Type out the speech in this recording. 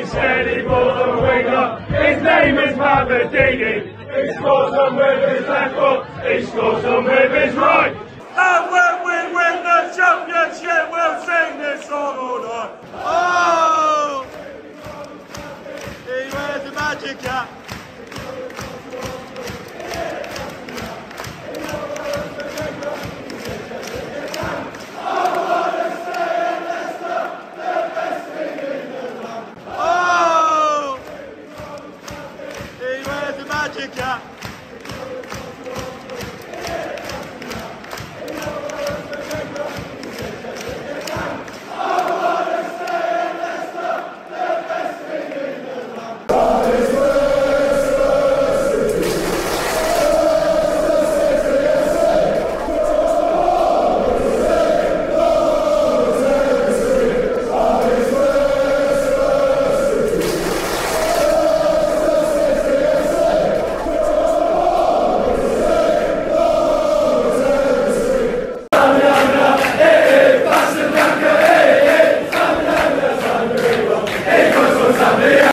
He's steady ball and winger. His name is Mavididi. He scores on with his left foot. He scores on with his right. And when we win the championship, we'll sing this song all night. Oh! He wears a magic hat. que, que é? Yeah.